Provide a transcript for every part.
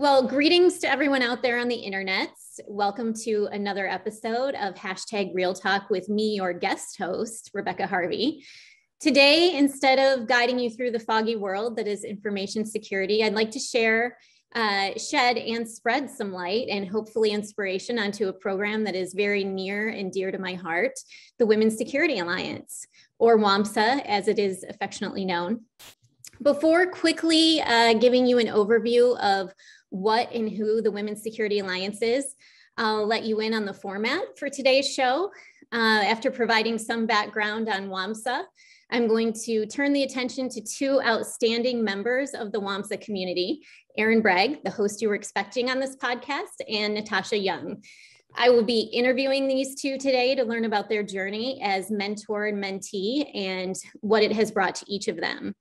Well, greetings to everyone out there on the internet. Welcome to another episode of hashtag Real Talk with me, your guest host, Rebecca Harvey. Today, instead of guiding you through the foggy world that is information security, I'd like to share, uh, shed, and spread some light and hopefully inspiration onto a program that is very near and dear to my heart the Women's Security Alliance, or WOMSA, as it is affectionately known. Before quickly uh, giving you an overview of what and who the Women's Security Alliance is. I'll let you in on the format for today's show. Uh, after providing some background on WOMSA, I'm going to turn the attention to two outstanding members of the WOMSA community, Aaron Bregg, the host you were expecting on this podcast, and Natasha Young. I will be interviewing these two today to learn about their journey as mentor and mentee and what it has brought to each of them.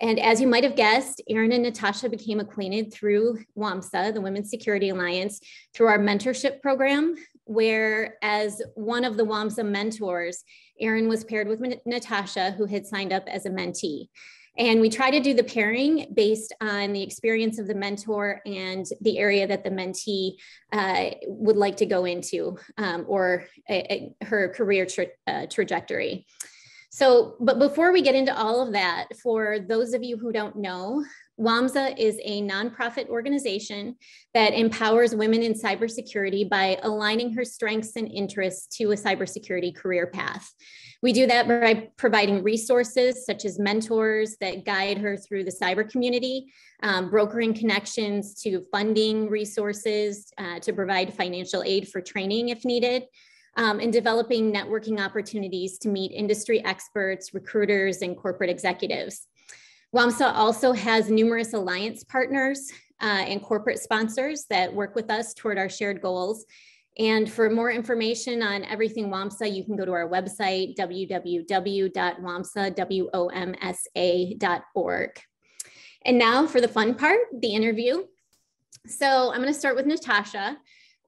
And as you might have guessed, Aaron and Natasha became acquainted through WOMSA, the Women's Security Alliance, through our mentorship program, where as one of the WOMSA mentors, Aaron was paired with Natasha, who had signed up as a mentee. And we try to do the pairing based on the experience of the mentor and the area that the mentee uh, would like to go into um, or a, a, her career tra uh, trajectory. So, but before we get into all of that, for those of you who don't know, WOMSA is a nonprofit organization that empowers women in cybersecurity by aligning her strengths and interests to a cybersecurity career path. We do that by providing resources such as mentors that guide her through the cyber community, um, brokering connections to funding resources uh, to provide financial aid for training if needed, um, and developing networking opportunities to meet industry experts, recruiters, and corporate executives. WOMSA also has numerous alliance partners uh, and corporate sponsors that work with us toward our shared goals. And for more information on everything WOMSA, you can go to our website, www.womsa.org. And now for the fun part, the interview. So I'm going to start with Natasha.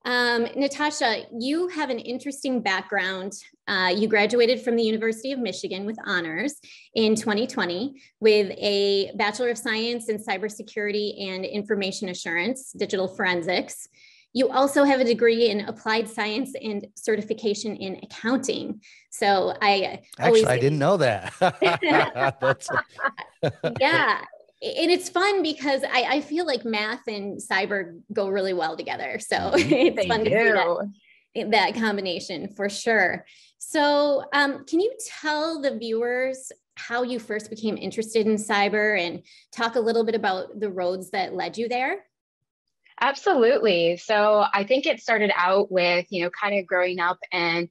Um, Natasha, you have an interesting background. Uh, you graduated from the University of Michigan with honors in 2020 with a Bachelor of Science in Cybersecurity and Information Assurance, Digital Forensics. You also have a degree in applied science and certification in accounting. So I actually. I didn't know that. yeah, and it's fun because I, I feel like math and cyber go really well together. So mm-hmm. it's they fun do. to see that, that combination for sure. So, um, can you tell the viewers how you first became interested in cyber and talk a little bit about the roads that led you there? Absolutely. So I think it started out with, you know, kind of growing up and,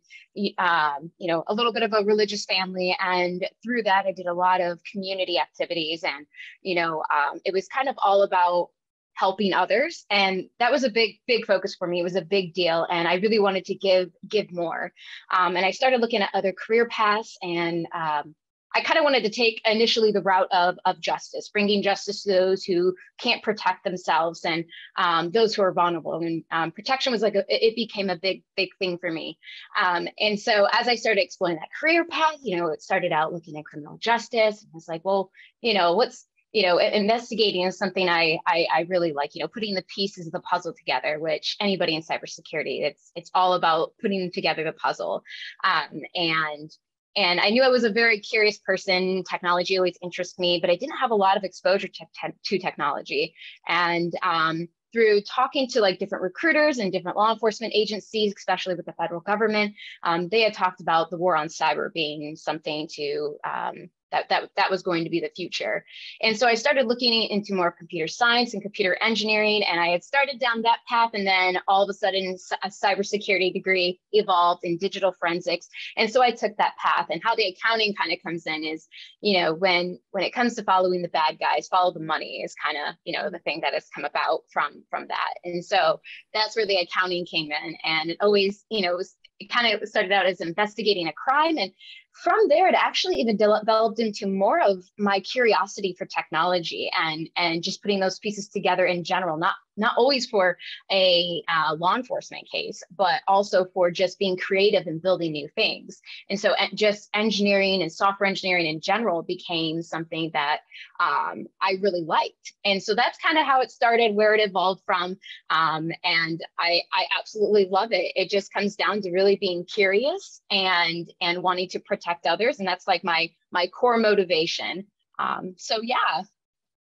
um, you know, a little bit of a religious family. And through that, I did a lot of community activities. And, you know, um, it was kind of all about helping others and that was a big big focus for me it was a big deal and i really wanted to give give more um, and i started looking at other career paths and um, I kind of wanted to take initially the route of, of justice, bringing justice to those who can't protect themselves and um, those who are vulnerable. And um, protection was like, a, it became a big, big thing for me. Um, and so as I started exploring that career path, you know, it started out looking at criminal justice. And I was like, well, you know, what's, you know, investigating is something I, I, I really like. You know, putting the pieces of the puzzle together, which anybody in cybersecurity, it's it's all about putting together the puzzle. Um, and and I knew I was a very curious person. Technology always interests me, but I didn't have a lot of exposure to, te- to technology. And um, through talking to like different recruiters and different law enforcement agencies, especially with the federal government, um, they had talked about the war on cyber being something to um, that, that that was going to be the future. And so I started looking into more computer science and computer engineering, and I had started down that path. And then all of a sudden, a cybersecurity degree evolved in digital forensics. And so I took that path. And how the accounting kind of comes in is, you know, when when it comes to following the bad guys, follow the money is kind of, you know, the thing that has come about from from that. And so that's where the accounting came in. And it always, you know, it was it kind of started out as investigating a crime and from there, it actually even developed into more of my curiosity for technology and and just putting those pieces together in general. Not not always for a uh, law enforcement case, but also for just being creative and building new things. And so, just engineering and software engineering in general became something that um, I really liked. And so that's kind of how it started, where it evolved from. Um, and I, I absolutely love it. It just comes down to really being curious and and wanting to protect others, and that's like my my core motivation. Um, so yeah,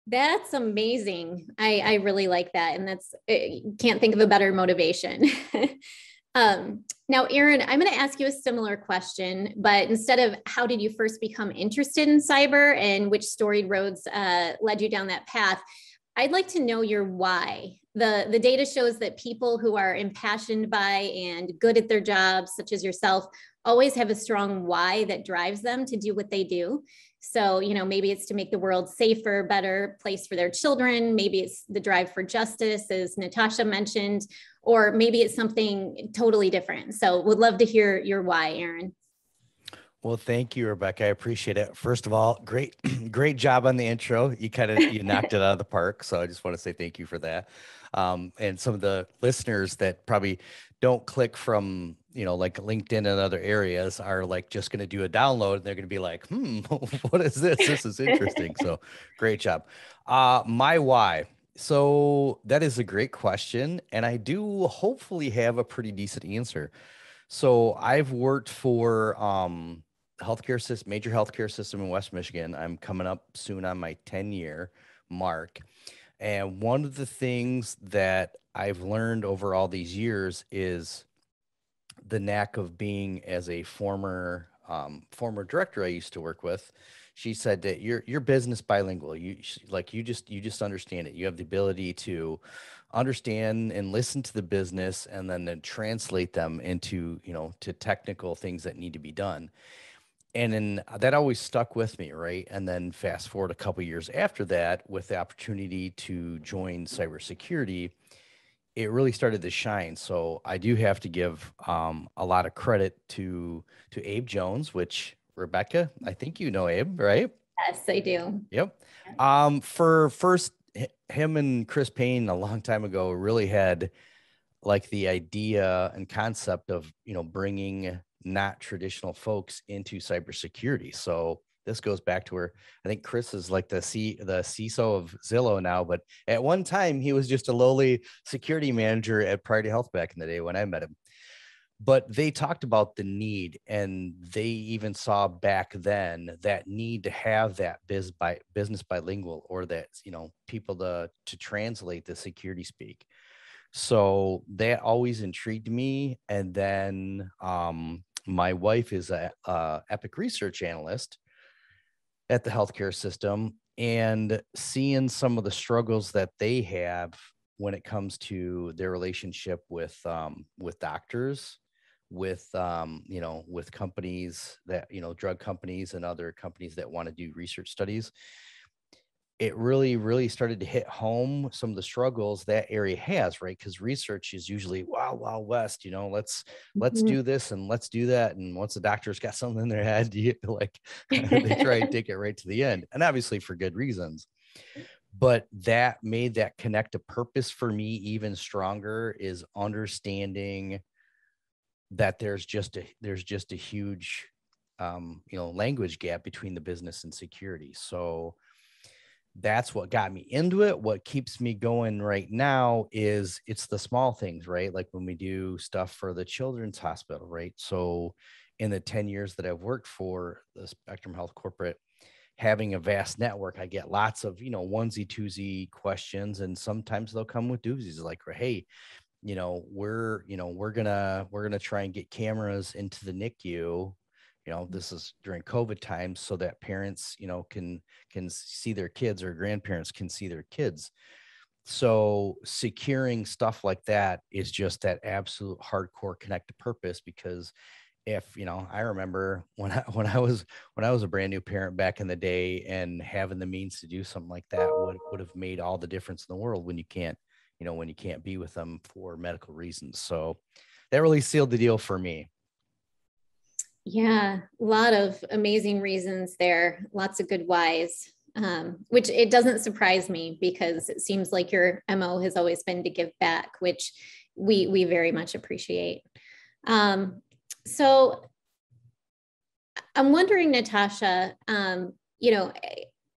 that's amazing. I, I really like that. And that's, eh, can't think of a better motivation. um, now, Aaron, I'm going to ask you a similar question, but instead of how did you first become interested in cyber and which storied roads uh, led you down that path, I'd like to know your why. The, the data shows that people who are impassioned by and good at their jobs, such as yourself, always have a strong why that drives them to do what they do. So, you know, maybe it's to make the world safer, better place for their children. Maybe it's the drive for justice, as Natasha mentioned, or maybe it's something totally different. So, would love to hear your why, Aaron. Well, thank you, Rebecca. I appreciate it. First of all, great, great job on the intro. You kind of you knocked it out of the park. So I just want to say thank you for that. Um, and some of the listeners that probably don't click from you know like linkedin and other areas are like just going to do a download and they're going to be like hmm what is this? This is interesting. So great job. Uh my why. So that is a great question and i do hopefully have a pretty decent answer. So i've worked for um healthcare system major healthcare system in west michigan. I'm coming up soon on my 10 year mark and one of the things that I've learned over all these years is the knack of being as a former um, former director I used to work with. She said that you're you're business bilingual. You like you just you just understand it. You have the ability to understand and listen to the business and then, then translate them into you know to technical things that need to be done and then that always stuck with me right and then fast forward a couple years after that with the opportunity to join cybersecurity it really started to shine so i do have to give um, a lot of credit to to abe jones which rebecca i think you know abe right? Yes i do. Yep. Um, for first him and chris payne a long time ago really had like the idea and concept of you know bringing not traditional folks into cybersecurity. So this goes back to where I think Chris is like the C the CISO of Zillow now, but at one time he was just a lowly security manager at Priority Health back in the day when I met him. But they talked about the need, and they even saw back then that need to have that biz by business bilingual or that you know people to to translate the security speak. So that always intrigued me. And then um, my wife is a, a epic research analyst at the healthcare system and seeing some of the struggles that they have when it comes to their relationship with um, with doctors with um, you know with companies that you know drug companies and other companies that want to do research studies it really really started to hit home some of the struggles that area has right? Because research is usually wow wow west you know let's let's mm-hmm. do this and let's do that. And once the doctor's got something in their head you like they try and take it right to the end and obviously for good reasons. But that made that connect a purpose for me even stronger is understanding that there's just a there's just a huge um, you know language gap between the business and security. So that's what got me into it. What keeps me going right now is it's the small things, right? Like when we do stuff for the children's hospital, right? So in the 10 years that I've worked for the Spectrum Health corporate, having a vast network, I get lots of, you know, onesie, twosie questions. And sometimes they'll come with doozies like, hey, you know, we're, you know, we're gonna, we're gonna try and get cameras into the NICU you know this is during covid times so that parents you know can can see their kids or grandparents can see their kids. So securing stuff like that is just that absolute hardcore connect to purpose because if you know i remember when i when i was when i was a brand new parent back in the day and having the means to do something like that would, would have made all the difference in the world when you can't you know when you can't be with them for medical reasons. So that really sealed the deal for me Yeah, a lot of amazing reasons there. Lots of good whys, um, which it doesn't surprise me because it seems like your mo has always been to give back, which we we very much appreciate. Um, so I'm wondering, Natasha, um, you know,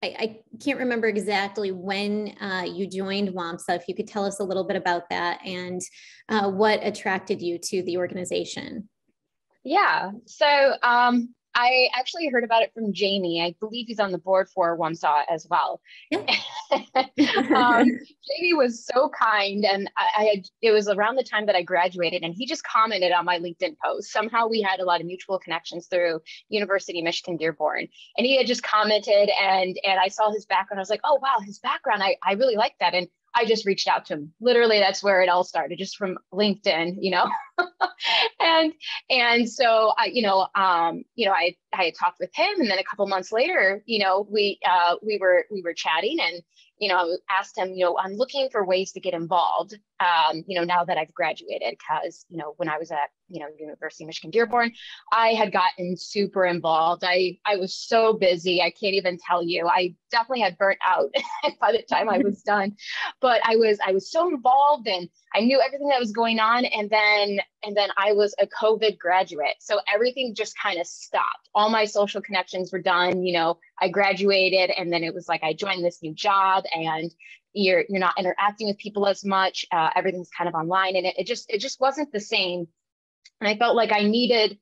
I, I, can't remember exactly when uh, you joined WOMSA. If you could tell us a little bit about that and uh, what attracted you to the organization. Yeah. So um, I actually heard about it from Jamie. I believe he's on the board for WOMSA as well. Yeah. um, Jamie was so kind, and I, I, had. It was around the time that I graduated, and he just commented on my LinkedIn post. Somehow we had a lot of mutual connections through University of Michigan Dearborn, and he had just commented, and and I saw his background. I was like, oh wow, his background. I I really like that, and I just reached out to him. Literally, that's where it all started, just from LinkedIn, you know. and and so I, you know, um, you know, I I had talked with him, and then a couple months later, you know, we uh, we were we were chatting, and you know, asked him, you know, I'm looking for ways to get involved, um, you know, now that I've graduated, because, you know, when I was at, you know, University of Michigan Dearborn, I had gotten super involved. I, I was so busy. I can't even tell you, I definitely had burnt out by the time I was done, but I was, I was so involved and I knew everything that was going on. And then, and then I was a COVID graduate. So everything just kind of stopped. All my social connections were done, you know, I graduated and then it was like I joined this new job and you're you're not interacting with people as much. Uh, everything's kind of online and it, it just it just wasn't the same. And I felt like I needed,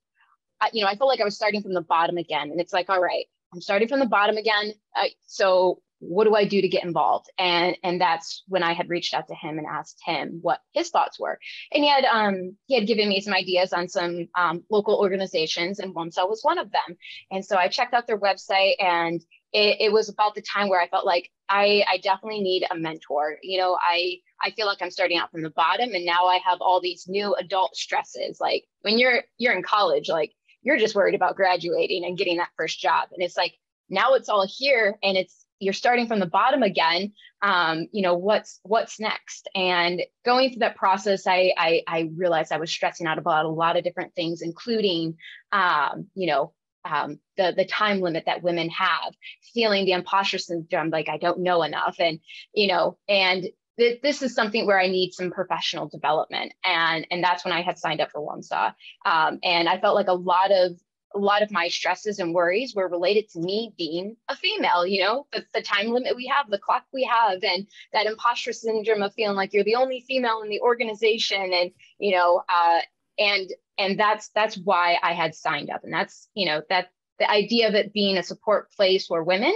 you know, I felt like I was starting from the bottom again. And it's like, all right, I'm starting from the bottom again. Uh, so what do I do to get involved? And and that's when I had reached out to him and asked him what his thoughts were. And he had um he had given me some ideas on some um, local organizations, and WOMSA was one of them. And so I checked out their website, and it, it was about the time where I felt like I I definitely need a mentor. You know, I I feel like I'm starting out from the bottom, and now I have all these new adult stresses. Like when you're you're in college, like you're just worried about graduating and getting that first job, and it's like now it's all here and it's you're starting from the bottom again um, you know what's what's next? And going through that process I, I, I realized i was stressing out about a lot of different things including um, you know um, the the time limit that women have feeling the imposter syndrome like i don't know enough. And you know and th- this is something where i need some professional development. And and that's when i had signed up for WOMSA um, and i felt like a lot of a lot of my stresses and worries were related to me being a female, you know, the, the, time limit we have, the clock we have, and that imposter syndrome of feeling like you're the only female in the organization. And, you know, uh, and, and that's, that's why I had signed up. And that's, you know, that the idea of it being a support place for women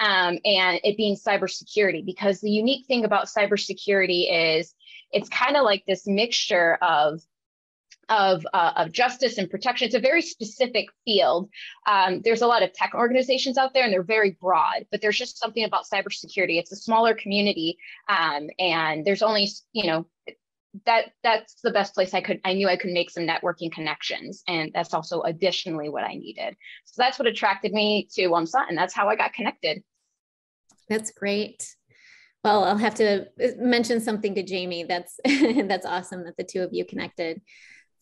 um, and it being cybersecurity, because the unique thing about cybersecurity is it's kind of like this mixture of of, uh, of justice and protection. It's a very specific field. Um, there's a lot of tech organizations out there and they're very broad, but there's just something about cybersecurity. It's a smaller community um, and there's only, you know, that that's the best place I could, I knew I could make some networking connections. And that's also additionally what I needed. So that's what attracted me to WOMSA and that's how I got connected. That's great. Well, I'll have to uh, mention something to Jamie. That's that's awesome that the two of you connected.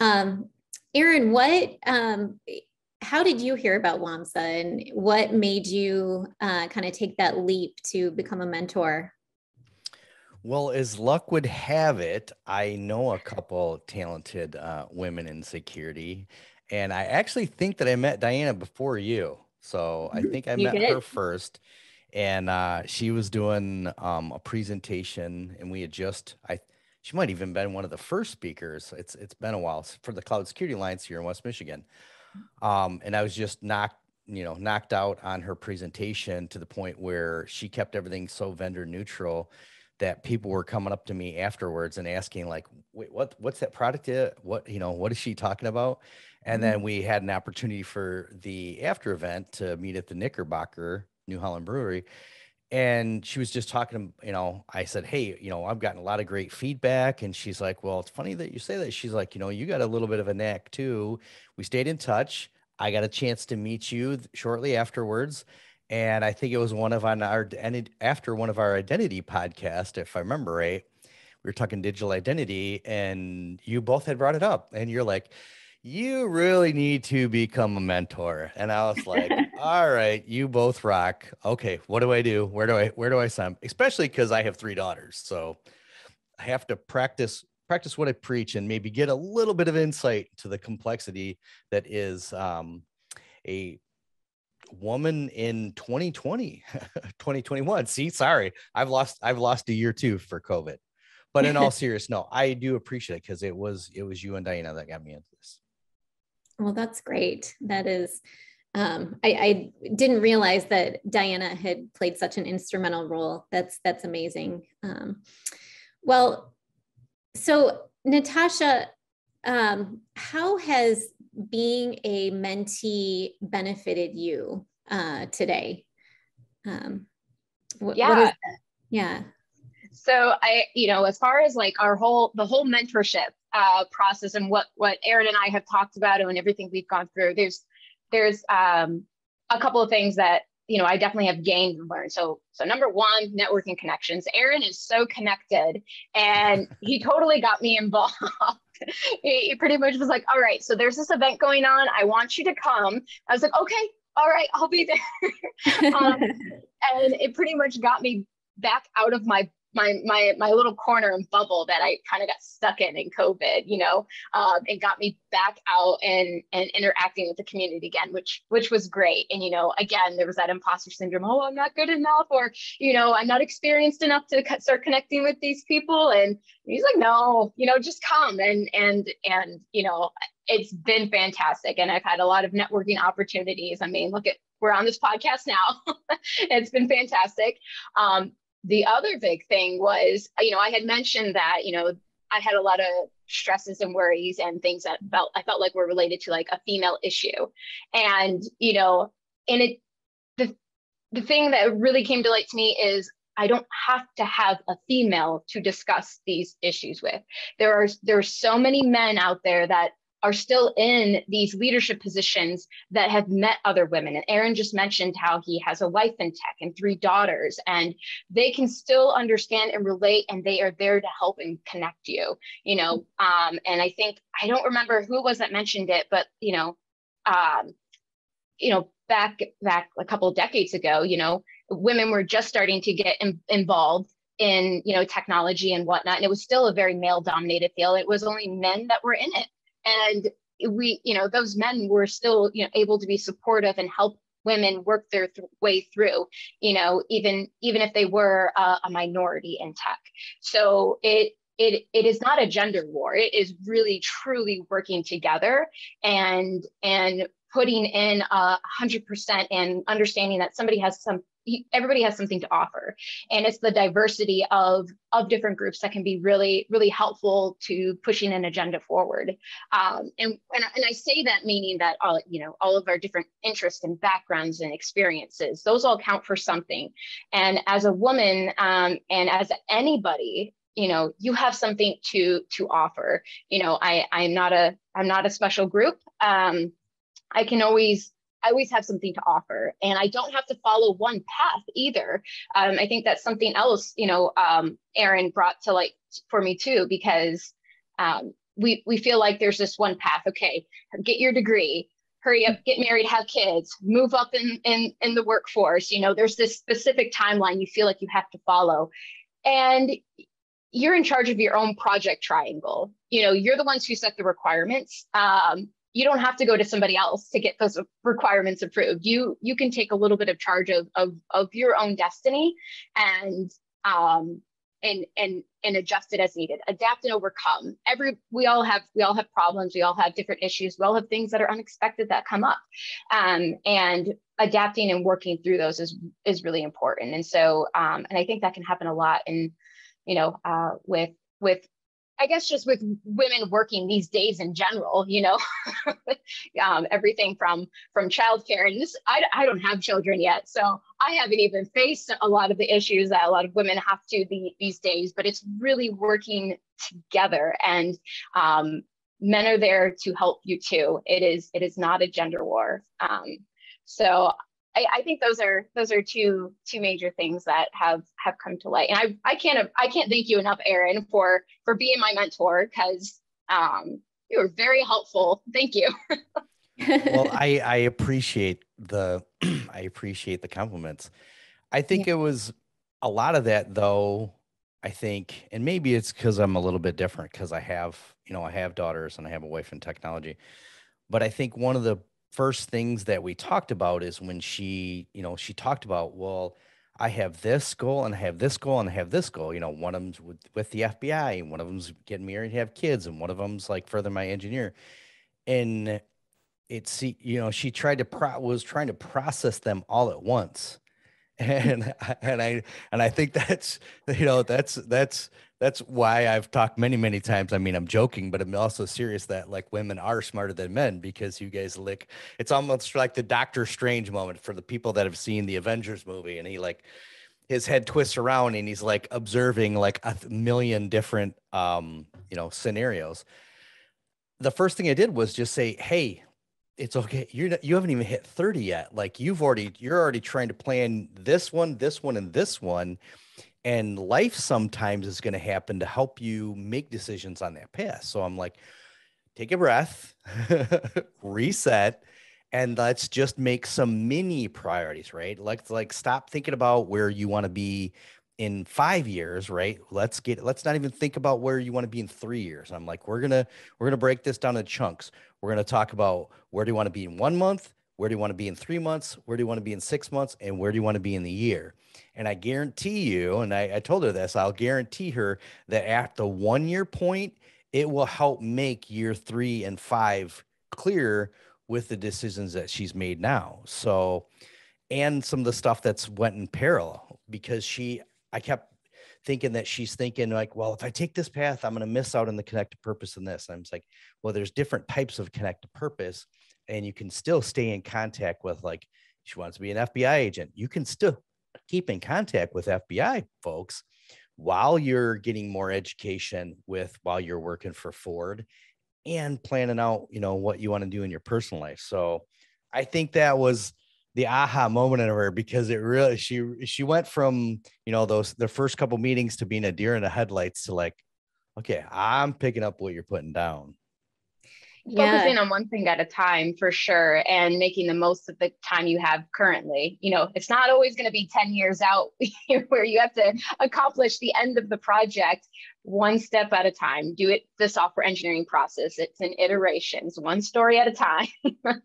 Um, Aaron, what, um, how did you hear about WOMSA and what made you uh, kind of take that leap to become a mentor? Well, as luck would have it, I know a couple talented uh, women in security, and I actually think that I met Diana before you. So I mm-hmm. think I you met did. her first, and uh, she was doing um, a presentation, and we had just I she might even been one of the first speakers. It's it's been a while for the Cloud Security Alliance here in West Michigan, um, and I was just knocked you know knocked out on her presentation to the point where she kept everything so vendor neutral that people were coming up to me afterwards and asking like wait what what's that product what you know what is she talking about and mm-hmm. then we had an opportunity for the after event to meet at the knickerbocker new holland brewery and she was just talking you know i said hey you know i've gotten a lot of great feedback. And she's like well it's funny that you say that. She's like you know you got a little bit of a knack too. We stayed in touch. I got a chance to meet you shortly afterwards. And i think it was one of on our after one of our identity podcast if i remember right we were talking digital identity and you both had brought it up. And you're like you really need to become a mentor. And I was like, all right, you both rock. Okay, what do I do? Where do I where do I sign? Especially because I have three daughters. So I have to practice practice what I preach and maybe get a little bit of insight to the complexity that is um, a woman in 2020 2021 see sorry i've lost i've lost a year too for covid but in all seriousness no i do appreciate it because it was it was you and diana that got me into this well, that's great. That is, um, I, I, didn't realize that Diana had played such an instrumental role. That's that's amazing. Um, well, so Natasha, um, how has being a mentee benefited you uh, today? Um, what, yeah, yeah. So I, you know, as far as like our whole the whole mentorship uh, process and what what Aaron and I have talked about and everything we've gone through, there's there's um, a couple of things that you know I definitely have gained and learned. So so number one, networking connections. Aaron is so connected, and he totally got me involved. he pretty much was like, "All right, so there's this event going on. I want you to come." I was like, "Okay, all right, I'll be there." um, and it pretty much got me back out of my my my my little corner and bubble that I kind of got stuck in in COVID, you know, um, and got me back out and and interacting with the community again, which which was great. And you know, again, there was that imposter syndrome. Oh, I'm not good enough, or you know, I'm not experienced enough to start connecting with these people. And he's like, no, you know, just come and and and you know, it's been fantastic, and I've had a lot of networking opportunities. I mean, look at we're on this podcast now. it's been fantastic. Um, the other big thing was, you know, I had mentioned that, you know, I had a lot of stresses and worries and things that felt I felt like were related to like a female issue. And, you know, and it the the thing that really came to light to me is I don't have to have a female to discuss these issues with. There are there are so many men out there that are still in these leadership positions that have met other women. And Aaron just mentioned how he has a wife in tech and three daughters, and they can still understand and relate, and they are there to help and connect you. You know, um, and I think I don't remember who was that mentioned it, but you know, um, you know, back back a couple decades ago, you know, women were just starting to get in, involved in you know technology and whatnot and it was still a very male dominated field it was only men that were in it and we you know those men were still you know able to be supportive and help women work their th- way through you know even even if they were uh, a minority in tech. So it it it is not a gender war. It is really truly working together and and putting in a hundred percent and understanding that somebody has some everybody has something to offer. And it's the diversity of of different groups that can be really really helpful to pushing an agenda forward. Um, and, and and i say that meaning that all you know all of our different interests and backgrounds and experiences those all count for something. And as a woman um, and as anybody you know you have something to to offer. You know i i'm not a i'm not a special group. Um, i can always I always have something to offer, and I don't have to follow one path either. Um, I think that's something else, you know, um, Aaron brought to like for me too, because um, we we feel like there's this one path. Okay, get your degree, hurry up, get married, have kids, move up in in in the workforce. You know, there's this specific timeline you feel like you have to follow, and you're in charge of your own project triangle. You know, you're the ones who set the requirements. Um, you don't have to go to somebody else to get those requirements approved. You you can take a little bit of charge of of, of your own destiny and um and and and adjust it as needed. Adapt and overcome. Every we all have we all have problems. We all have different issues. We all have things that are unexpected that come up. Um, and adapting and working through those is is really important. And so um, and i think that can happen a lot in you know uh, with with I guess just with women working these days in general, you know, um, everything from from childcare and this, I, I don't have children yet, so I haven't even faced a lot of the issues that a lot of women have to the, these days. But it's really working together, and um, men are there to help you too. It is it is not a gender war. Um, so I, I, think those are those are two two major things that have have come to light. And I I can't I can't thank you enough, Aaron, for for being my mentor because um, you were very helpful. Thank you. well, I I appreciate the I appreciate the compliments. I think yeah. it was a lot of that though. I think, and maybe it's because I'm a little bit different because I have, you know, I have daughters and I have a wife in technology. But I think one of the first things that we talked about is when she, you know, she talked about, well, I have this goal and I have this goal and I have this goal. You know, one of them's with, with the FBI and one of them's getting married and have kids and one of them's like further my engineer. And it's, you know, she tried to pro was trying to process them all at once. And, and I, and I think that's, you know, that's, that's, that's why I've talked many, many times. I mean, I'm joking, but I'm also serious that like women are smarter than men because you guys lick. It's almost like the Doctor Strange moment for the people that have seen the Avengers movie, and he like his head twists around and he's like observing like a million different um, you know scenarios. The first thing I did was just say, "Hey, it's okay. You're not, you haven't even hit 30 yet. Like you've already you're already trying to plan this one, this one, and this one." And life sometimes is going to happen to help you make decisions on that path. So i'm like take a breath reset and let's just make some mini priorities right? Let's like stop thinking about where you want to be in five years right? Let's get let's not even think about where you want to be in three years. I'm like we're gonna we're gonna break this down in chunks. We're gonna talk about where do you want to be in one month where do you want to be in three months where do you want to be in six months and where do you want to be in the year and I guarantee you, and I, I told her this, I'll guarantee her that at the one year point, it will help make year three and five clear with the decisions that she's made now. So, and some of the stuff that's went in parallel because she, I kept thinking that she's thinking like, well, if I take this path, I'm going to miss out on the connected purpose in this. And I'm like, well, there's different types of connected purpose, and you can still stay in contact with like, she wants to be an FBI agent. You can still keep in contact with FBI folks while you're getting more education with while you're working for Ford and planning out, you know, what you want to do in your personal life. So I think that was the aha moment in her because it really she she went from you know those the first couple meetings to being a deer in the headlights to like okay i'm picking up what you're putting down yeah. focusing on one thing at a time for sure and making the most of the time you have currently. You know it's not always going to be 10 years out where you have to accomplish the end of the project one step at a time. Do it the software engineering process. It's an iterations one story at a time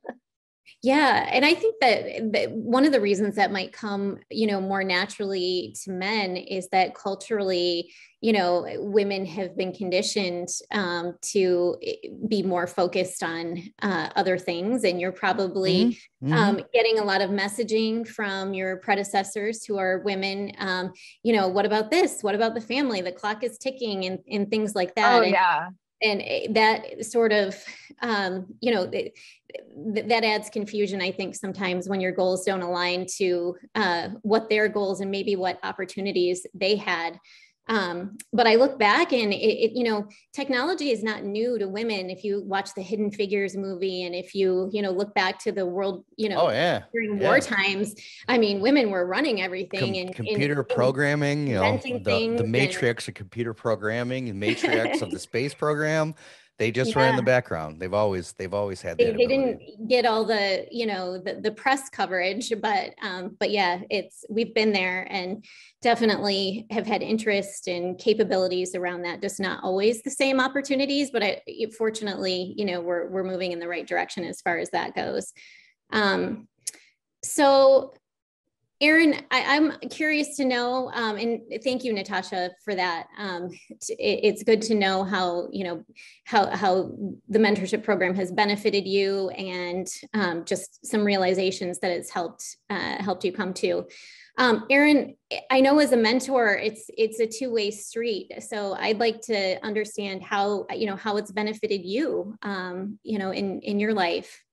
Yeah, and I think that, that, one of the reasons that might come, you know, more naturally to men is that culturally, you know, women have been conditioned um, to eh, be more focused on uh, other things, and you're probably mm-hmm. um, getting a lot of messaging from your predecessors who are women. Um, you know, what about this? What about the family? The clock is ticking, and and things like that. Oh and, yeah and eh, that sort of um, you know th- that adds confusion i think sometimes when your goals don't align to uh, what their goals and maybe what opportunities they had um, but I look back and it, it, you know, technology is not new to women. If you watch the Hidden Figures movie, and if you, you know, look back to the world, you know, oh, yeah. during yeah. war times, I mean, women were running everything Com- and computer and, programming, you know, the, the matrix and, of computer programming and matrix of the space program they just yeah. in the background. They've always they've always had they, they didn't get all the you know the, the press coverage but um but yeah it's we've been there and definitely have had interest and capabilities around that just not always the same opportunities but I, fortunately you know we're, we're moving in the right direction as far as that goes. Um so Aaron, I, am curious to know, um, and thank you, Natasha, for that. Um, it, it's good to know how you know how how the mentorship program has benefited you, and um, just some realizations that it's helped uh, helped you come to. Um, Aaron, I know as a mentor, it's it's a two way street. So I'd like to understand how you know how it's benefited you, um, you know, in in your life.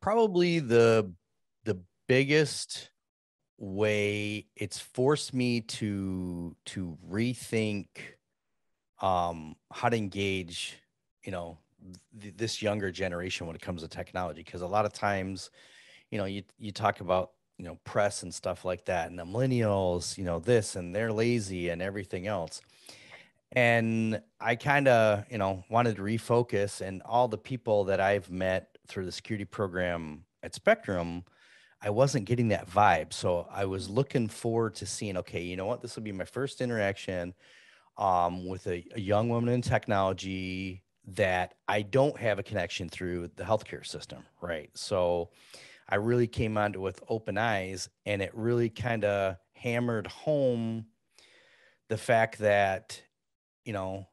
Probably the biggest way it's forced me to to rethink um how to engage you know th- this younger generation when it comes to technology because a lot of times you know you you talk about you know press and stuff like that and the millennials you know this and they're lazy and everything else. And I kind of, you know, wanted to refocus and all the people that I've met through the security program at Spectrum, I wasn't getting that vibe. So I was looking forward to seeing, okay, you know what, this will be my first interaction um, with a, a young woman in technology that I don't have a connection through the healthcare system, right? So I really came onto it with open eyes and it really kind of hammered home the fact that you know,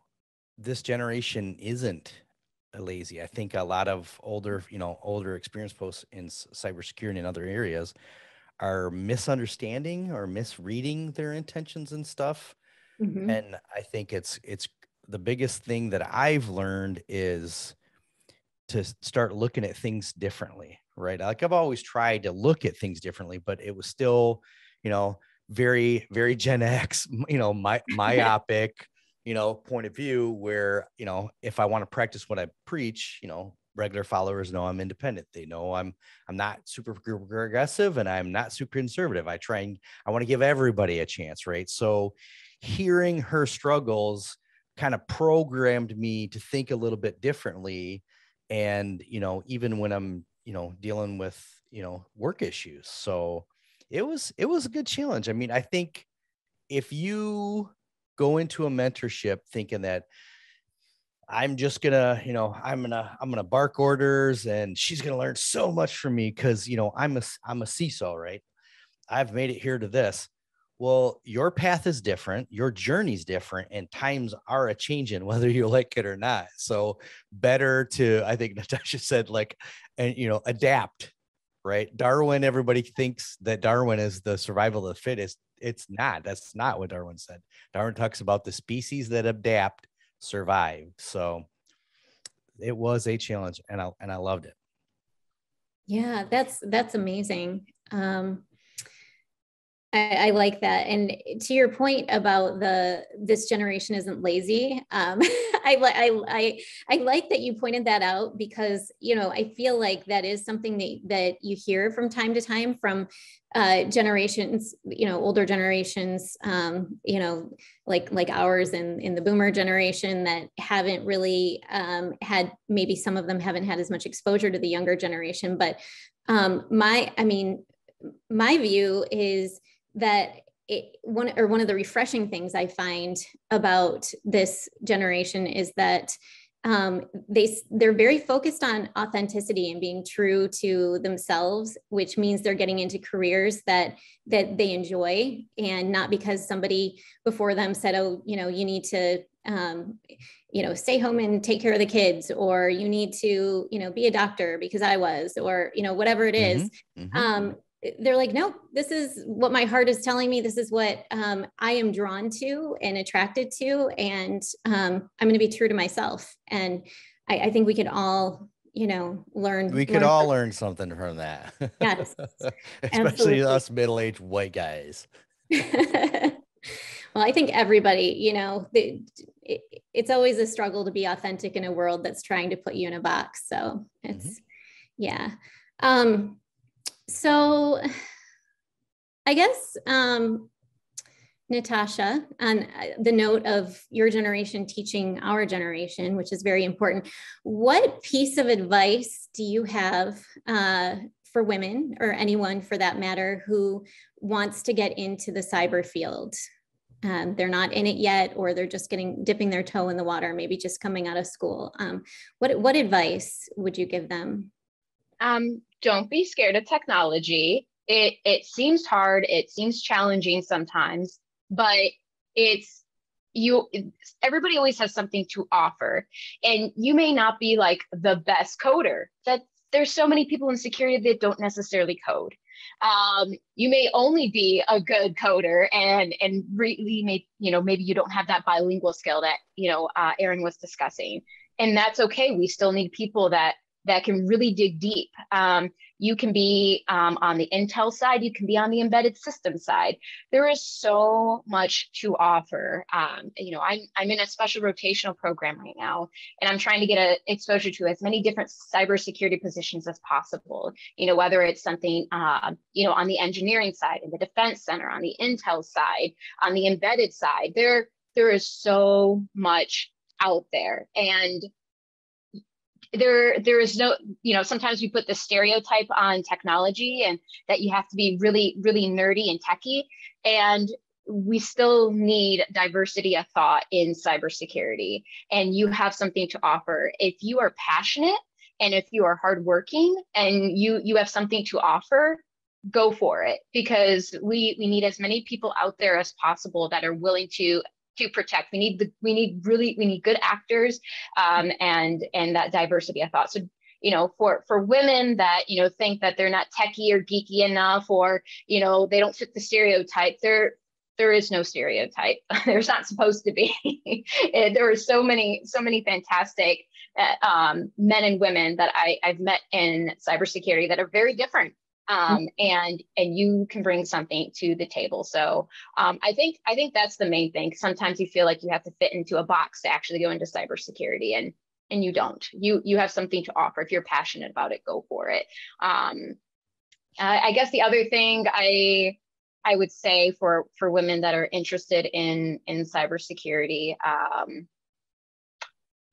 this generation isn't lazy. I think a lot of older, you know, older experienced posts in cybersecurity and other areas are misunderstanding or misreading their intentions and stuff. Mm-hmm. And I think it's it's the biggest thing that I've learned is to start looking at things differently, right? Like I've always tried to look at things differently, but it was still, you know, very very Gen X, you know, my, myopic you know, point of view where, you know, if I want to practice what I preach, you know, regular followers know I'm independent. They know I'm I'm not super progressive and I'm not super conservative. I try and I want to give everybody a chance, right? So hearing her struggles kind of programmed me to think a little bit differently and, you know, even when I'm, you know, dealing with, you know, work issues. So it was it was a good challenge. I mean, I think if you go into a mentorship thinking that I'm just gonna, you know, I'm gonna, I'm gonna bark orders, and she's gonna learn so much from me because, you know, I'm a, I'm a CISO, right? I've made it here to this. Well, your path is different, your journey's different, and times are a changing whether you like it or not. So better to, I think Natasha said, like, and you know, adapt, right? Darwin, everybody thinks that Darwin is the survival of the fittest it's not. That's not what Darwin said. Darwin talks about the species that adapt survive. So it was a challenge, and I and I loved it. Yeah, that's that's amazing. Um, I, I, like that. And to your point about the this generation isn't lazy, um, I, I I I like that you pointed that out because you know I feel like that is something that that you hear from time to time from uh, generations, you know, older generations, um, you know, like like ours and in the boomer generation that haven't really um, had maybe some of them haven't had as much exposure to the younger generation. But um, my, I mean, my view is that it, one or one of the refreshing things I find about this generation is that um, they they're very focused on authenticity and being true to themselves, which means they're getting into careers that that they enjoy, and not because somebody before them said, "Oh, you know, you need to." Um, you know stay home and take care of the kids or you need to you know be a doctor because i was or you know whatever it is. Mm-hmm. Mm-hmm. Um, they're like, no, this is what my heart is telling me. This is what um, I am drawn to and attracted to. And um, I'm going to be true to myself. And I, I, think we could all, you know, learn. We could learn all from- learn something from that. Yes. Especially absolutely. us middle aged white guys. well, I think everybody, you know, it, it's always a struggle to be authentic in a world that's trying to put you in a box. So it's, mm-hmm. yeah. Um, so I guess um, Natasha, on uh, the note of your generation teaching our generation, which is very important, what piece of advice do you have uh, for women or anyone for that matter who wants to get into the cyber field? Um, they're not in it yet, or they're just getting dipping their toe in the water, maybe just coming out of school. Um, what what advice would you give them? Um, don't be scared of technology. It it seems hard, it seems challenging sometimes, but it's you everybody always has something to offer. And you may not be like the best coder. That there's so many people in security that don't necessarily code. Um, you may only be a good coder and and really may you know maybe you don't have that bilingual skill that you know uh, aaron was discussing. And that's okay. We still need people that that can really dig deep. Um, you can be um, on the Intel side, you can be on the embedded system side. There is so much to offer. Um, you know, I'm, I'm in a special rotational program right now, and I'm trying to get a exposure to as many different cybersecurity positions as possible. You know, whether it's something, uh, you know, on the engineering side, in the defense center, on the Intel side, on the embedded side, there there is so much out there and there there is no you know sometimes we put the stereotype on technology and that you have to be really really nerdy and techy and we still need diversity of thought in cybersecurity. And you have something to offer. If you are passionate and if you are hardworking and you you have something to offer go for it. Because we we need as many people out there as possible that are willing to to protect. We need the we need really we need good actors um, and and that diversity of thought. So you know for for women that you know think that they're not techie or geeky enough or you know they don't fit the stereotype there there is no stereotype there's not supposed to be there are so many so many fantastic uh, um, men and women that I, i've met in cybersecurity that are very different. Um, and and you can bring something to the table. So um, I think I think that's the main thing. Sometimes you feel like you have to fit into a box to actually go into cybersecurity, and and you don't. You you have something to offer. If you're passionate about it, go for it. Um, I guess the other thing I I would say for for women that are interested in in cybersecurity. Um,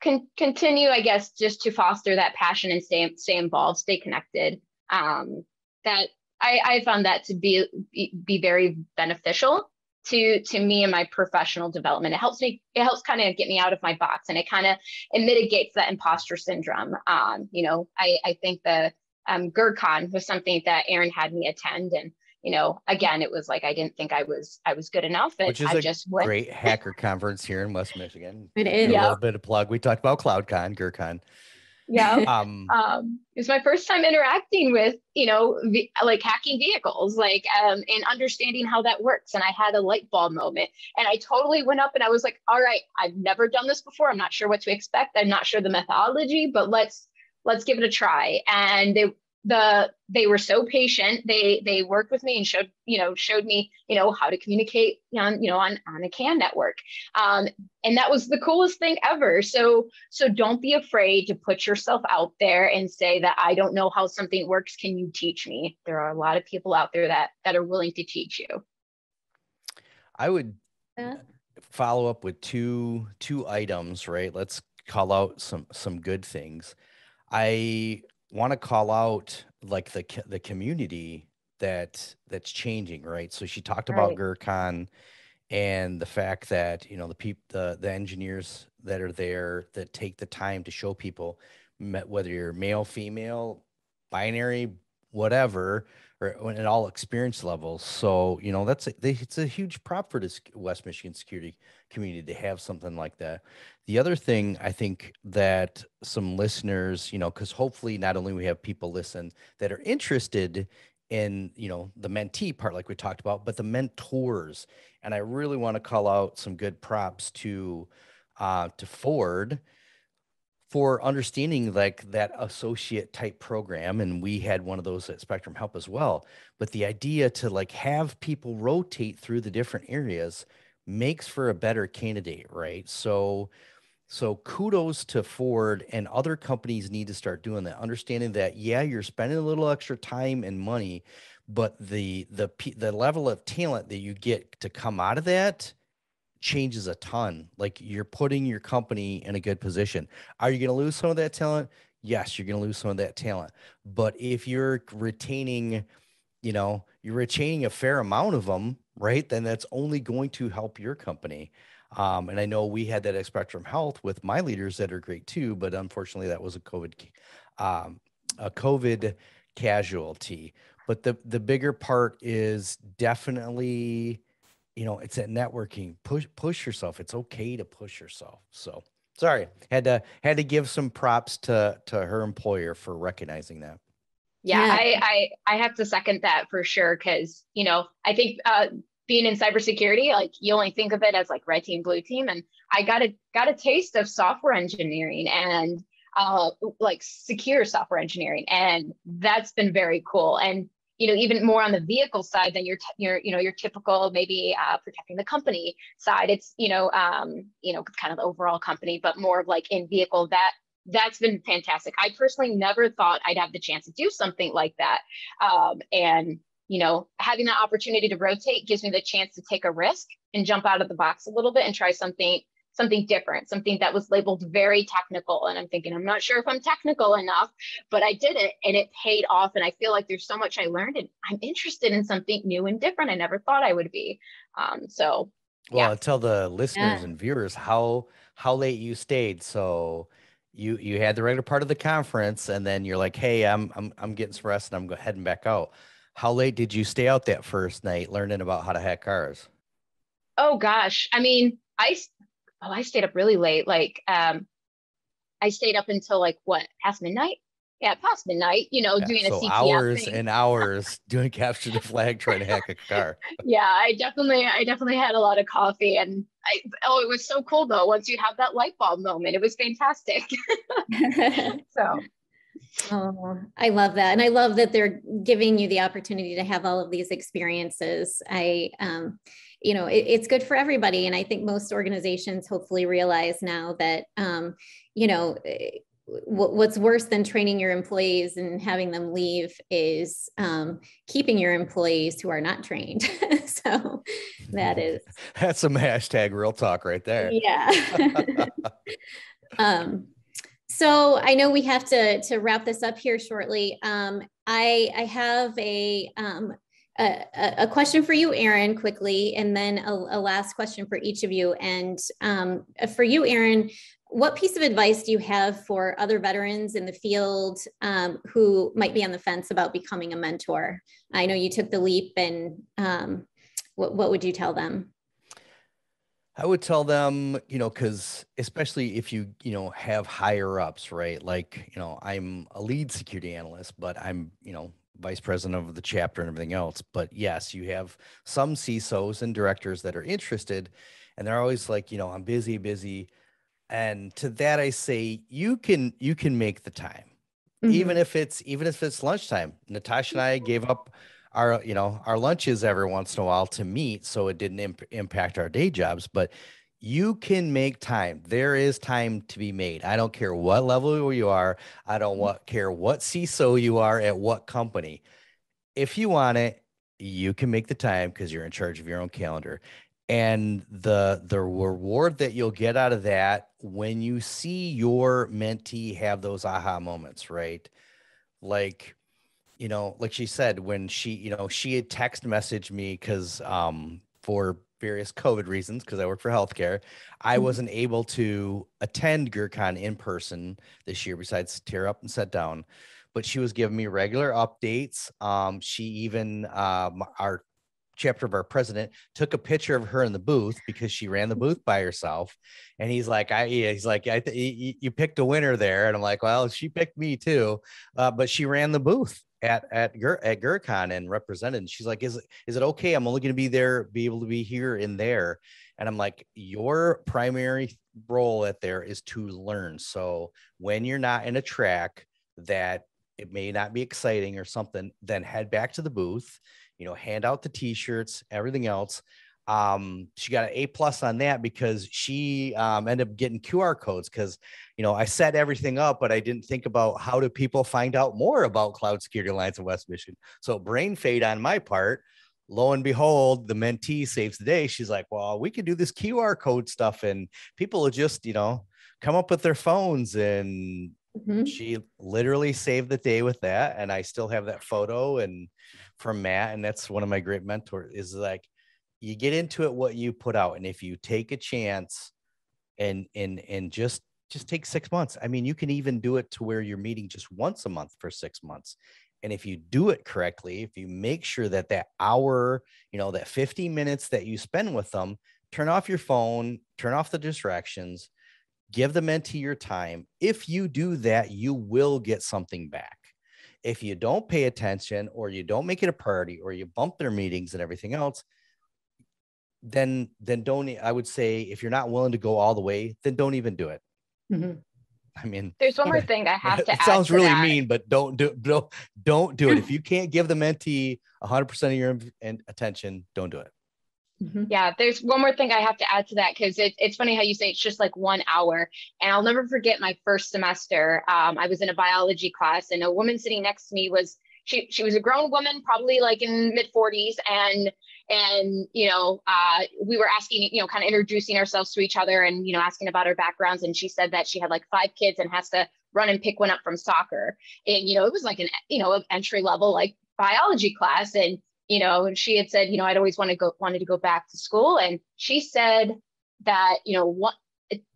Con- continue, I guess, just to foster that passion and stay stay involved, stay connected. Um, that I, I found that to be, be, be very beneficial to to me and my professional development. It helps me. It helps kind of get me out of my box, and it kind of it mitigates that imposter syndrome. Um, you know, I I think the um, GrrCon was something that Aaron had me attend, and you know, again, it was like I didn't think I was I was good enough. And Which is I a just went. great hacker conference here in West Michigan. It is. A Yeah. little bit of plug. We talked about CloudCon, GrrCon. Yeah. Um, um, it was my first time interacting with you know ve- like hacking vehicles like um, and understanding how that works. And i had a light bulb moment and i totally went up and i was like all right i've never done this before. I'm not sure what to expect. I'm not sure the methodology but let's let's give it a try. And they the they were so patient they they worked with me and showed you know showed me you know how to communicate on you know on on a CAN network um, and that was the coolest thing ever so so don't be afraid to put yourself out there and say that i don't know how something works can you teach me there are a lot of people out there that that are willing to teach you I would Yeah. follow up with two two items, right? Let's call out some some good things. I want to call out like the the community that that's changing, right? So she talked about Right. GrrCon and the fact that you know the people the the engineers that are there that take the time to show people whether you're male, female, binary, whatever, or at all experience levels. So you know that's a, they, it's a huge prop for this West Michigan security community to have something like that. The other thing I think that some listeners, you know, because hopefully not only we have people listen that are interested in you know the mentee part like we talked about but the mentors and i really want to call out some good props to uh to ford for understanding like that associate type program and we had one of those at Spectrum Health as well. But the idea to like have people rotate through the different areas makes for a better candidate right? So so kudos to ford and other companies need to start doing that understanding that yeah you're spending a little extra time and money but the the the level of talent that you get to come out of that changes a ton. Like you're putting your company in a good position. Are you going to lose some of that talent? Yes, you're going to lose some of that talent. But if you're retaining, you know, you're retaining a fair amount of them, right? Then that's only going to help your company. Um, and I know we had that at Spectrum Health with my leaders that are great too, but unfortunately that was a COVID, um, a COVID casualty. But the the bigger part is definitely you know it's that networking push push yourself. It's okay to push yourself. So sorry had to had to give some props to to her employer for recognizing that. Yeah, Yeah. I, I i have to second that for sure because you know i think uh being in cybersecurity like you only think of it as like red team blue team and i got a got a taste of software engineering and uh like secure software engineering and that's been very cool. And you know even more on the vehicle side than your your you know your typical maybe uh, protecting the company side. It's you know um you know kind of the overall company but more of like in vehicle. That that's been fantastic. I personally never thought i'd have the chance to do something like that. Um and you know, having that opportunity to rotate gives me the chance to take a risk and jump out of the box a little bit and try something something different, something that was labeled very technical. And I'm thinking, I'm not sure if I'm technical enough, but I did it and it paid off. And I feel like there's so much I learned and I'm interested in something new and different. I never thought I would be. Um, so, well, yeah. tell the listeners yeah. and viewers how how late you stayed. So you you had the regular part of the conference, and then you're like, hey, I'm I'm I'm getting some rest and I'm heading back out. How late did you stay out that first night learning about how to hack cars? Oh gosh, I mean, I oh, I stayed up really late. Like, um, I stayed up until like what past midnight. Yeah, past midnight. You know, yeah, doing so a CTF hours thing. and hours doing capture the flag, trying to hack a car. yeah, I definitely, I definitely had a lot of coffee, and I oh, it was so cool though. Once you have that light bulb moment, it was fantastic. so. Oh, I love that. And I love that they're giving you the opportunity to have all of these experiences. I, um, you know it, it's good for everybody. And i think most organizations hopefully realize now that um, you know eh, what's worse than training your employees and having them leave is um, keeping your employees who are not trained. So that is that's some hashtag real talk right there. Yeah. Um, so I know we have to to wrap this up here shortly. Um, I I have a um, a, question for you, Aaron, quickly, and then a, a last question for each of you. And um, for you, Aaron, what piece of advice do you have for other veterans in the field um, who might be on the fence about becoming a mentor? I know you took the leap, and um, what, what would you tell them? I would tell them, you know, because especially if you, you know, have higher ups, right? Like, you know, I'm a lead security analyst, but I'm, you know, vice president of the chapter and everything else. But yes, you have some CISOs and directors that are interested, and they're always like, you know, I'm busy, busy. And to that, I say you can you can make the time, mm-hmm. even if it's even if it's lunchtime. Natasha and I gave up our you know our lunches every once in a while to meet, so it didn't imp- impact our day jobs. But you can make time. There is time to be made. I don't care what level you are. I don't want, care what CISO you are at what company. If you want it, you can make the time because you're in charge of your own calendar. And the the reward that you'll get out of that when you see your mentee have those aha moments, right? Like, you know, like she said, when she, you know, she had text messaged me because um for various COVID reasons, because I work for healthcare, I mm-hmm. wasn't able to attend GrrCon in person this year, besides tear up and set down. But she was giving me regular updates. Um, she even, um, our chapter of our president took a picture of her in the booth because she ran the booth by herself and he's like i he's like i th- you picked a winner there and i'm like well she picked me too uh, but she ran the booth at at at GrrCon and represented. And she's like, "Is is it okay? I'm only going to be there, be able to be here and there." And I'm like, "Your primary role at there is to learn. So when you're not in a track that it may not be exciting or something, then head back to the booth. You know, hand out the t-shirts, everything else." Um, she got an A plus on that because she um, ended up getting QR codes because you know I set everything up, but I didn't think about how do people find out more about Cloud Security Alliance of West Michigan. So brain fade on my part. Lo and behold, the mentee saves the day. She's like, "Well, we could do this QR code stuff, and people will just you know come up with their phones." And mm-hmm. she literally saved the day with that. And I still have that photo and from Matt, and that's one of my great mentors. Is like you get into it what you put out and if you take a chance and and and just just take six months. I mean you can even do it to where you're meeting just once a month for six months. And if you do it correctly if you make sure that that hour you know that 50 minutes that you spend with them turn off your phone turn off the distractions give the mentee your time. If you do that you will get something back. If you don't pay attention or you don't make it a priority or you bump their meetings and everything else then then don't i would say if you're not willing to go all the way then don't even do it mm-hmm. i mean there's one more thing i have to it sounds really that. mean but don't do don't don't do it if you can't give the mentee 100% of your and attention don't do it Mm-hmm. Yeah, there's one more thing I have to add to that because it, it's funny how you say it's just like one hour. And I'll never forget my first semester. Um, I was in a biology class, and a woman sitting next to me was she she was a grown woman, probably like in mid 40s, and and you know uh, we were asking you know kind of introducing ourselves to each other and you know asking about her backgrounds and she said that she had like five kids and has to run and pick one up from soccer. And you know it was like an you know entry level like biology class and you know and she had said you know i'd always want to go wanted to go back to school and she said that you know what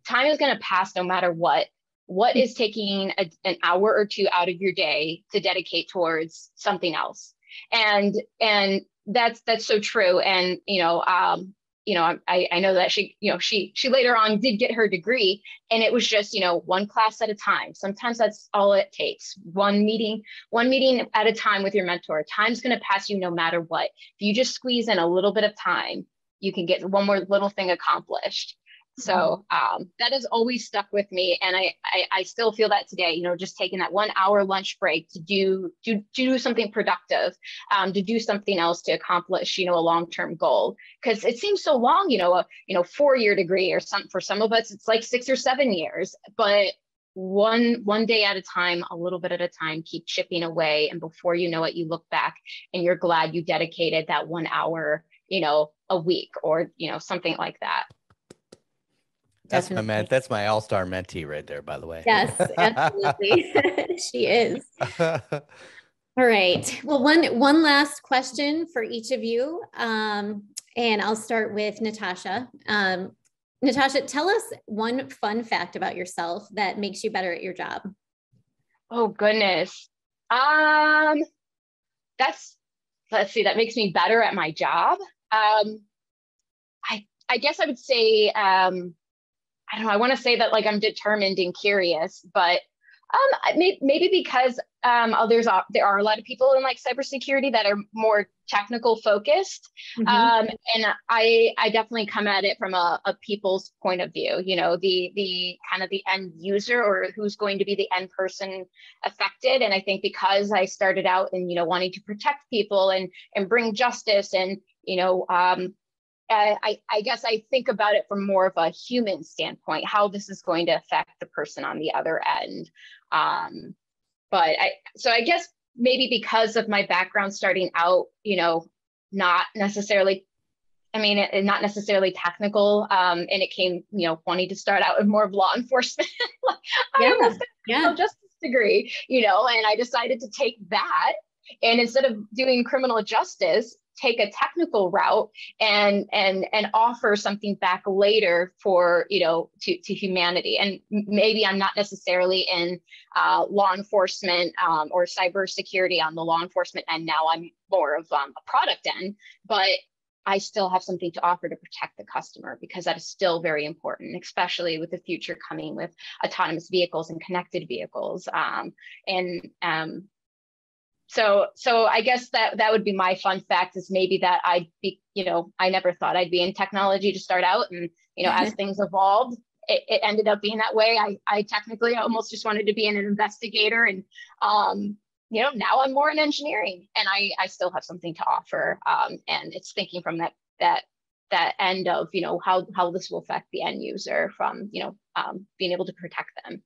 time is going to pass no matter what what is taking a, an hour or two out of your day to dedicate towards something else? And and that's that's so true. And you know um you know I, I know that she you know she she later on did get her degree and it was just you know one class at a time. Sometimes that's all it takes. One meeting one meeting at a time with your mentor. Time's going to pass you no matter what. If you just squeeze in a little bit of time you can get one more little thing accomplished so um, that has always stuck with me, and I, I, I still feel that today. You know, just taking that one hour lunch break to do to, to do something productive, um, to do something else to accomplish you know a long term goal. Because it seems so long, you know, a you know four year degree or some for some of us it's like six or seven years, but one one day at a time a little bit at a time keep chipping away and before you know it you look back and you're glad you dedicated that one hour you know a week or you know something like that that's Definitely. my man. That's my all star mentee right there, by the way. Yes, absolutely. she is. All right. Well, one one last question for each of you, um, and I'll start with Natasha. Um, Natasha, tell us one fun fact about yourself that makes you better at your job. Oh goodness. Um, that's let's see. That makes me better at my job. Um, I I guess I would say um, I don't know, I want to say that like I'm determined and curious, but um, maybe because um, oh, there's a, there are a lot of people in like cybersecurity that are more technical focused, mm-hmm. um, and I I definitely come at it from a, a, people's point of view. You know, the the kind of the end user or who's going to be the end person affected. And I think because I started out and you know wanting to protect people and and bring justice and you know um, I, I, guess I think about it from more of a human standpoint, how this is going to affect the person on the other end. Um, but I, so I guess maybe because of my background starting out, you know, not necessarily, I mean, it, not necessarily technical, um, and it came, you know, wanting to start out with more of law enforcement. I yeah, almost yeah. justice degree, you know, and I decided to take that and instead of doing criminal justice take a technical route and and and offer something back later for you know to, to humanity and maybe i'm not necessarily in uh, law enforcement um, or cybersecurity on the law enforcement end now i'm more of um, a product end but I still have something to offer to protect the customer because that is still very important, especially with the future coming with autonomous vehicles and connected vehicles. Um, and um, so so i guess that that would be my fun fact is maybe that i'd be you know i never thought i'd be in technology to start out and you know mm-hmm. as things evolved it, it, ended up being that way i i technically almost just wanted to be an investigator and um you know now i'm more in engineering and i i still have something to offer um and it's thinking from that that that end of you know how how this will affect the end user from you know um, being able to protect them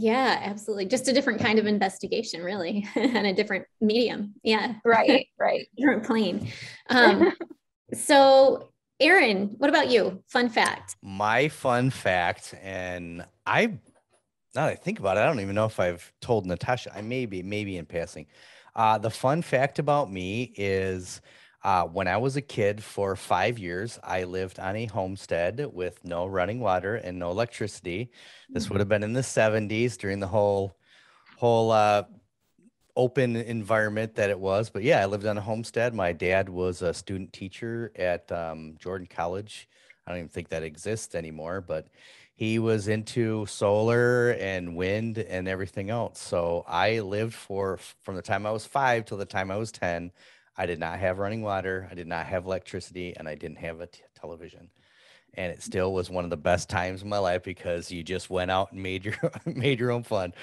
yeah, absolutely. Just a different kind of investigation, really, and a different medium. Yeah. Right, right. different plane. Um, so, Aaron, what about you? Fun fact. My fun fact, and I, now that I think about it, I don't even know if I've told Natasha. I may be, maybe in passing. Uh, the fun fact about me is uh, when I was a kid for five years, I lived on a homestead with no running water and no electricity. This would mm-hmm. have been in the 70s during the whole whole uh, open environment that it was. But yeah, I lived on a homestead. My dad was a student teacher at um, Jordan College. I don't even think that exists anymore, but he was into solar and wind and everything else. So I lived for from the time I was five till the time I was 10 I did not have running water, I did not have electricity, and I didn't have a t- television. And it still was one of the best times of my life because you just went out and made your made your own fun.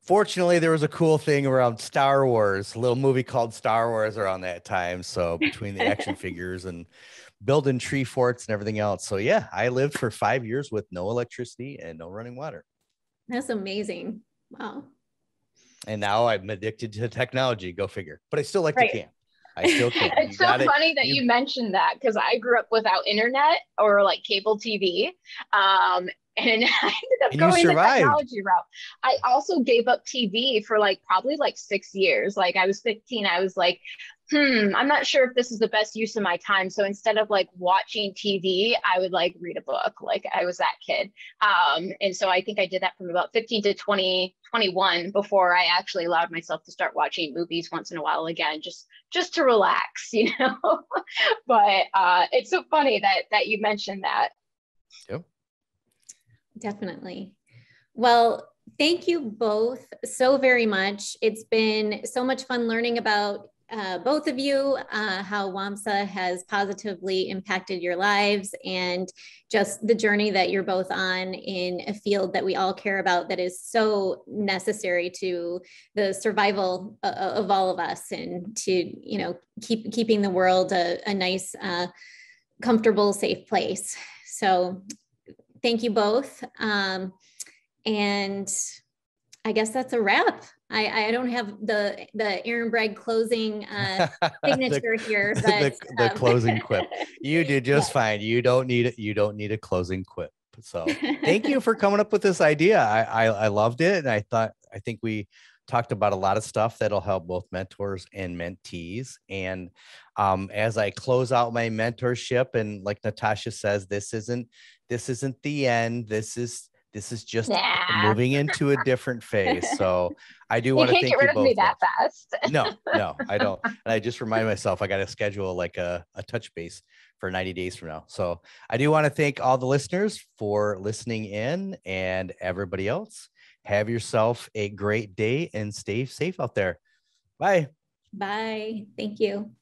Fortunately, there was a cool thing around Star Wars, a little movie called Star Wars around that time. So between the action figures and building tree forts and everything else. So yeah, I lived for five years with no electricity and no running water. That's amazing. Wow. and now I'm addicted to technology. Go figure. But I still like right. to camp. I still can. it's so funny that you, you mentioned that because I grew up without internet or like cable TV. Um, and I ended up going the technology route. I also gave up TV for like probably like six years. Like I was 15, I was like, hmm, I'm not sure if this is the best use of my time. So instead of like watching TV, I would like read a book. Like I was that kid. Um, and so I think I did that from about 15 to 20, 21 before I actually allowed myself to start watching movies once in a while again, just just to relax, you know. but uh, it's so funny that that you mentioned that. Yep. Definitely. Well, thank you both so very much. It's been so much fun learning about uh, both of you, uh, how WOMSA has positively impacted your lives and just the journey that you're both on in a field that we all care about that is so necessary to the survival of, of all of us and to, you know, keep keeping the world a, a nice, uh, comfortable, safe place. So thank you both. Um, and I guess that's a wrap. I, I don't have the the Aaron Bregg closing uh, signature the, here, but the, the um, closing quip. You did just yeah. fine. You don't need it. You don't need a closing quip. So thank you for coming up with this idea. I, I I loved it, and I thought I think we talked about a lot of stuff that'll help both mentors and mentees. And um, as I close out my mentorship, and like Natasha says, this isn't this isn't the end. This is this is just nah. moving into a different phase. So I do want to thank get rid you both. Me that fast. no, no, I don't. And I just remind myself I got to schedule like a, a touch base for 90 days from now. So I do want to thank all the listeners for listening in and everybody else. Have yourself a great day and stay safe out there. Bye. Bye. Thank you.